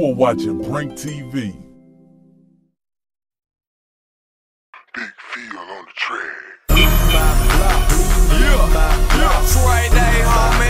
You are watching Brink TV. Big Phil on the track. Yeah, yeah. Trey Day, homie.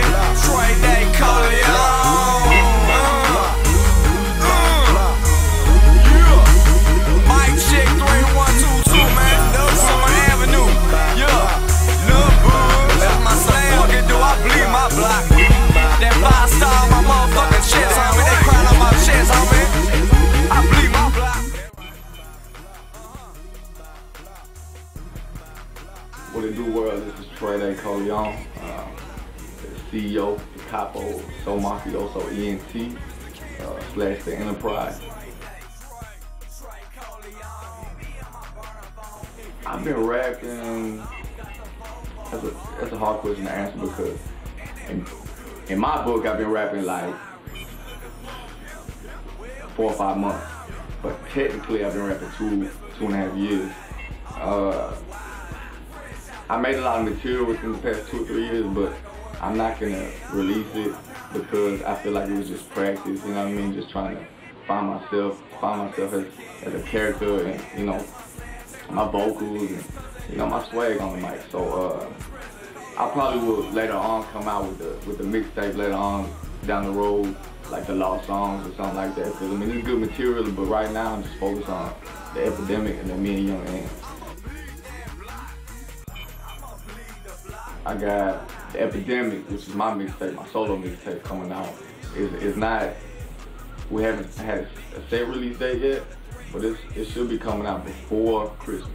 So Mafioso ENT, uh, slash the Enterprise. I've been rapping. That's a, that's a hard question to answer because in, in my book, I've been rapping like four or five months. But technically, I've been rapping two, two and a half years. Uh, I made a lot of material within the past two or three years, but I'm not gonna release it because I feel like it was just practice, you know what I mean? Just trying to find myself, find myself as, as a character and, you know, my vocals and, you know, my swag on the mic. So, uh, I probably will later on come out with the, with the mixtape later on down the road, like the lost songs or something like that. Cause I mean, it's good material, but right now I'm just focused on the epidemic and the me and Young N's. I got the Epidemic, which is my mixtape, my solo mixtape coming out. It's, it's not, we haven't had a set release date yet, but it's, it should be coming out before Christmas.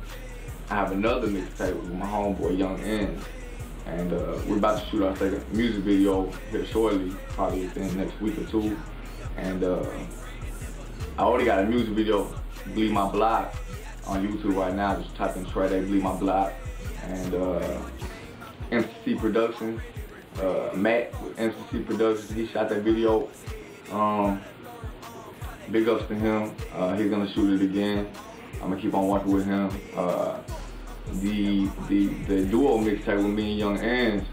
I have another mixtape with my homeboy Young N, and uh, we're about to shoot our second music video here shortly, probably within the next week or two. And uh, I already got a music video, Bleed My Block, on YouTube right now. Just type in Trey Day, Bleed My Block. And uh, MCC Productions, uh, Matt with MCC Productions, he shot that video. Um, big ups to him. Uh, he's gonna shoot it again. I'm gonna keep on working with him. Uh, the the the duo mixtape with me and Young N's,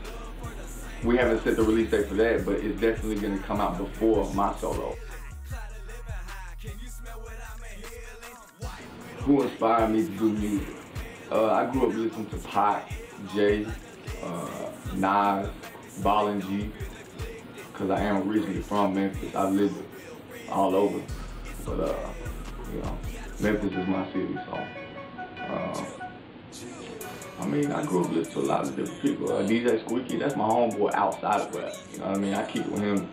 we haven't set the release date for that, but it's definitely gonna come out before my solo. Who inspired me to do music? Uh, I grew up listening to Pac, Jay, uh, Nas, Ball and G, because I am originally from Memphis. I've lived all over, but uh, you know, Memphis is my city, so. Uh, I mean, I grew up listening to a lot of different people. Uh, DJ Squeaky, that's my homeboy outside of rap. You know what I mean? I keep with him,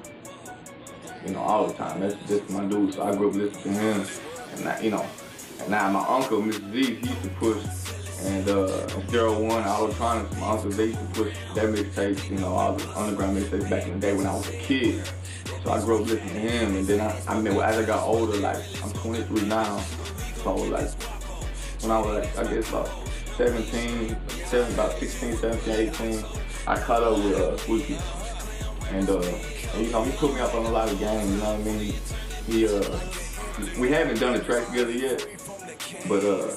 you know, all the time. That's just my dude. So I grew up listening to him, and I, you know, and now my uncle, Mr. Z, he used to push and uh, Zero One, Autotronics, my uncle, they used to push that mixtape, you know, all the underground mixtapes back in the day when I was a kid. So I grew up listening to him, and then I, I mean, as I got older, like, I'm 23 now, so like, when I was, like, I guess about 17, 17 about 16, 17, 18, I caught up with uh, Squeaky. And, uh, and, you know, he put me up on a lot of games, you know what I mean? He, uh, we haven't done a track together yet, but, uh,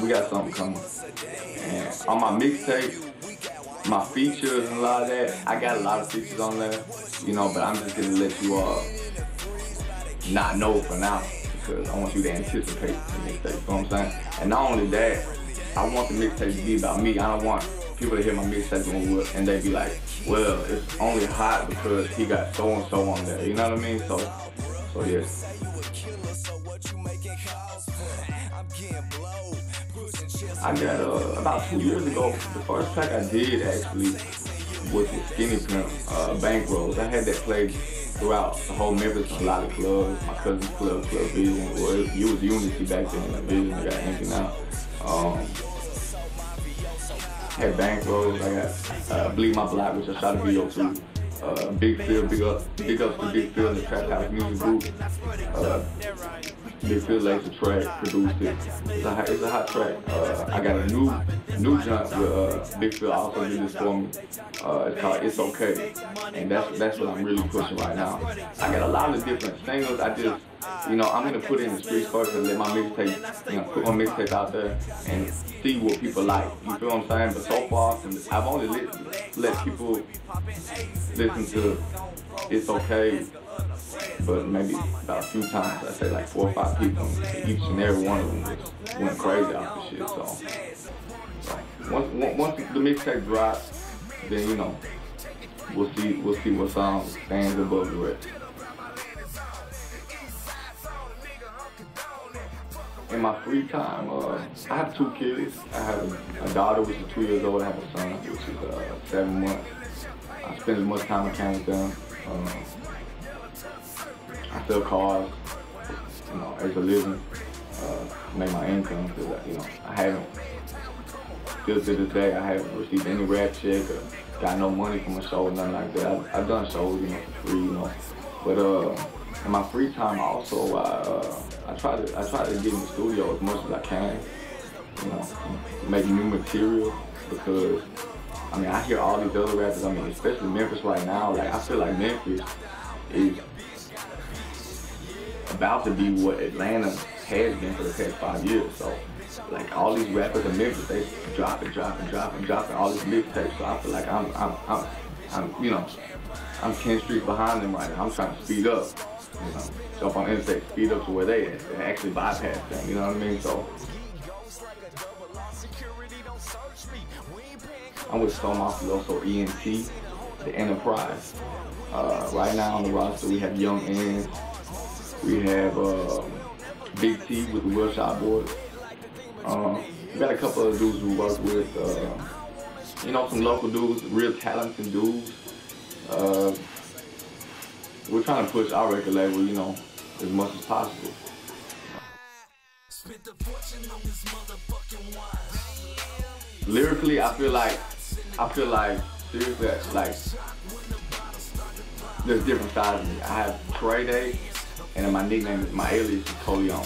we got something coming. And on my mixtape, my features and a lot of that, I got a lot of features on there, you know, but I'm just gonna let you all not know for now because I want you to anticipate the mixtape, you know what I'm saying? And not only that, I want the mixtape to be about me. I don't want people to hear my mixtape and, and they be like, well, it's only hot because he got so and so on there, you know what I mean? So, so yes. I got uh, about two years ago. The first track I did actually was with Skinny Pimp, uh, Bankrolls. I had that played throughout the whole Memphis, a lot of clubs. My cousin's club, Club Vision. Well, it, was Unity back then. Like Vision, I got empty now. Um, had Bankrolls. I got uh, Bleed My Block, which I shot a video to. Uh, Big Phil, big up, big up to Big Phil and the Trap House Music Group. Uh, Big Phil laid the track, produced it. It's a hot, it's a hot track. Uh, I got a new new jump with uh, Big Phil also did this for me. Uh, it's called It's Okay, and that's that's what I'm really pushing right now. I got a lot of different singles. I just you know, I'm gonna put in the streets first and let my mixtape, you know, put my mixtape out there and see what people like. You feel what I'm saying? But so far, I've only let, let people listen to It's Okay but maybe about a few times. I say like four or five people, and each and every one of them just went crazy off the shit. So, once once the mixtape drops, then you know we'll see we'll see what song stands above the rest. In my free time, uh, I have two kids. I have a, daughter which is two years old. I have a son which is uh, seven months. I spend as much time I can with them. I sell cars, you know, as a living, uh, make my income because you know I haven't. Still to this day, I haven't received any rap check or got no money from a show, nothing like that. I, have done shows, you know, for free, you know. But uh, in my free time, also, I, uh, I try to I try to get in the studio as much as I can, you know, make new material because I mean I hear all these other rappers. I mean, especially Memphis right now. Like I feel like Memphis is about to be what Atlanta has been for the past five years. So like all these rappers and Memphis, they dropping, dropping, dropping, dropping all these mixtapes. So I feel like I'm, I'm, I'm, I'm, you know, I'm 10 streets behind them right now. I'm trying to speed up, you know, jump on interstate, speed up to where they at, and actually bypass them. You know what I mean? So I'm with Stone Mafioso ENT, the Enterprise. Uh, right now on the roster we have Young N, we have uh, Big T with the Willshot Boys. Um, we got a couple of dudes we work with. Uh, you know, some local dudes, real talented dudes. Uh, we're trying to push our record label, you know, as much as possible. Lyrically, I feel like, I feel like, seriously, like, there's different sides of me. I have Trey Day, and my nickname is, my alias is Coleon.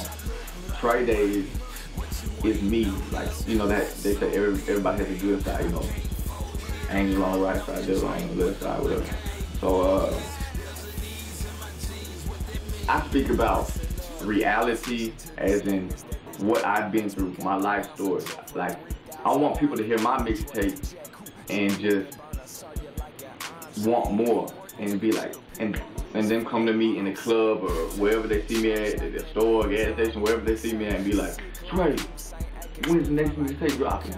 Trey Day is me. Like, you know, that they say every, everybody has a good side, you know. Angel on the right side, devil on the left side, whatever. So, uh, I speak about reality as in what I've been through, my life story. Like, I want people to hear my mixtape and just want more and be like, and and then come to me in the club or wherever they see me at, the store, gas station, wherever they see me at, and be like, Trey, when's the next mixtape dropping?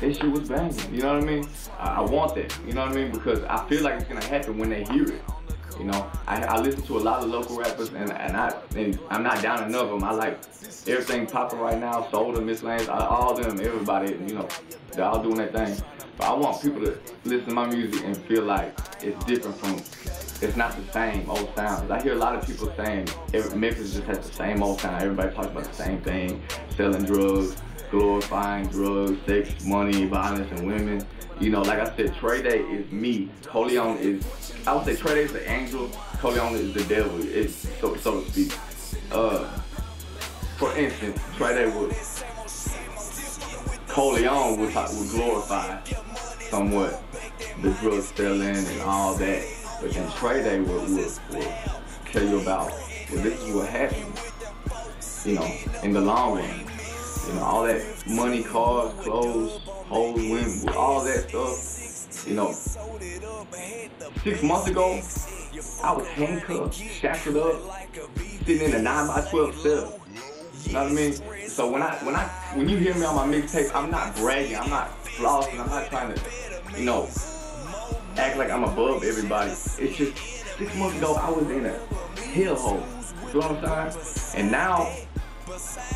That shit was banging, you know what I mean? I, I, want that, you know what I mean? Because I feel like it's gonna happen when they hear it. You know, I, I listen to a lot of local rappers and, and I and I'm not down enough of them. I like everything popping right now, and Miss Lanes, all them, everybody, you know, they're all doing that thing. But I want people to listen to my music and feel like it's different from it's not the same old sounds. I hear a lot of people saying Memphis just has the same old sound. Everybody talks about the same thing, selling drugs, glorifying drugs, sex, money, violence, and women. You know, like I said, Trey Day is me. Coleon is, I would say Trey is the angel, Coleon is the devil, it's, so, so to speak. Uh, for instance, Trey would, Coleon would, would glorify somewhat the drug selling and all that. But then Trey Day will, will, will tell you about, well, this is what happened, you know, in the long run. You know, all that money, cars, clothes, hoes, women, all that stuff. You know, six months ago, I was handcuffed, shackled up, sitting in a 9 by 12 cell. You know what I mean? So when I when I when you hear me on my mixtape, I'm not bragging, I'm not flossing, I'm not trying to, you know, act like I'm above everybody. It's just six months ago I was in a hellhole. You know what I'm saying? And now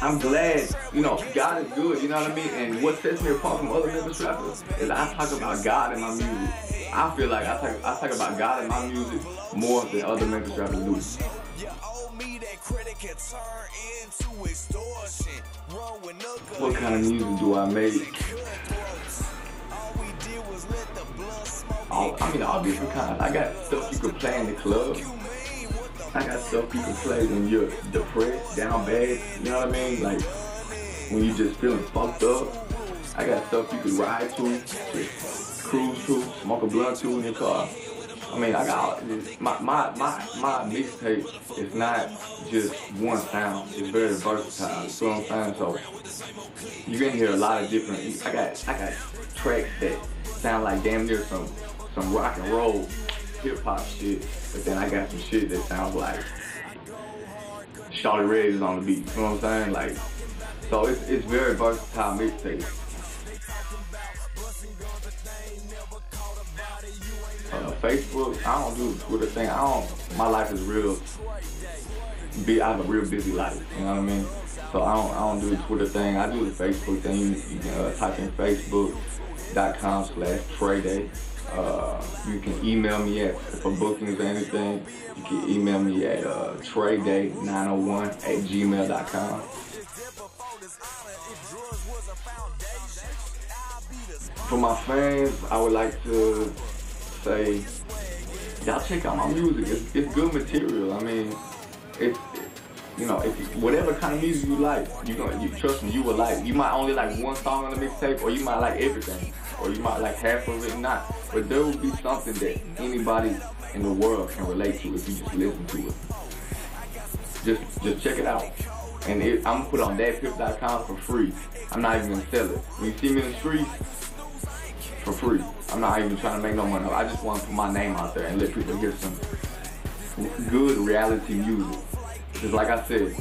I'm glad, you know, God is good, you know what I mean? And what sets me apart from other Memphis rappers is I talk about God in my music. I feel like I talk, I talk about God in my music more than other Memphis rappers do. What kind of music do I make? All, I mean, all different kinds. I got stuff you can play in the club. I got stuff you can play when you're depressed, down bad. You know what I mean? Like when you just feeling fucked up. I got stuff you can ride to, cruise to, smoke a blunt to in your car. I mean, I got my my my my mixtape is not just one sound. It's very versatile. What I'm saying? So you can hear a lot of different. I got I got tracks that sound like damn near some some rock and roll hip hop shit, but then I got some shit that sounds like Shawty Red is on the beat. You know what I'm saying? Like, so it's it's very versatile mixtape. Uh, Facebook, I don't do the Twitter thing. I don't. My life is real. Be, I have a real busy life. You know what I mean? So I don't, I don't do the Twitter thing. I do the Facebook thing. You, you can uh, type in Facebook.com slash Trey Day. Uh, you can email me at for bookings or anything. You can email me at uh, treyday901 at gmail.com. For my fans, I would like to say, y'all check out my music. It's, it's good material. I mean, it's you know, if you, whatever kind of music you like, you gonna you trust me, you will like. You might only like one song on the mixtape, or you might like everything, or you might like half of it not. But there will be something that anybody in the world can relate to if you just listen to it. Just just check it out. And it, I'm gonna put on datpiff.com for free. I'm not even gonna sell it. When you see me in the streets, for free. I'm not even trying to make no money. I just want to put my name out there and let people hear some good reality music. Cause like I said,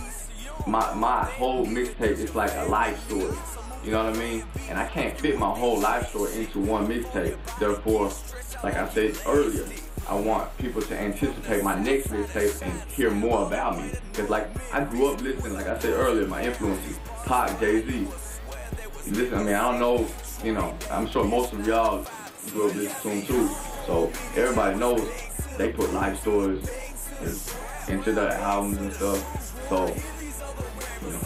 my my whole mixtape is like a life story. You know what I mean? And I can't fit my whole life story into one mixtape. Therefore, like I said earlier, I want people to anticipate my next mixtape and hear more about me. Cause like I grew up listening, like I said earlier, my influences, Pac, Jay-Z. Listen, I mean, I don't know, you know, I'm sure most of y'all grew up listening to them too. So everybody knows they put life stories into their albums and stuff. So, you know,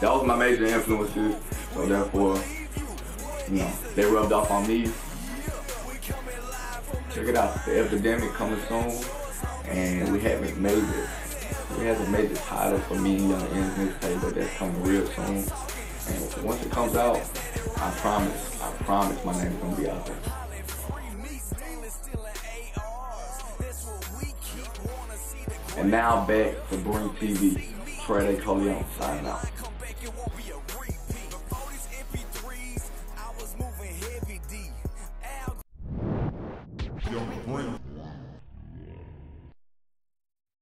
that was my major influences. So therefore, you know, they rubbed off on me. Check it out, the epidemic coming soon, and we haven't made it. We haven't made the title for me Young N's mixtape, but that's coming real soon. And once it comes out, I promise, I promise my name's gonna be out there. And now back to Brink TV. Trey Coleon signing out.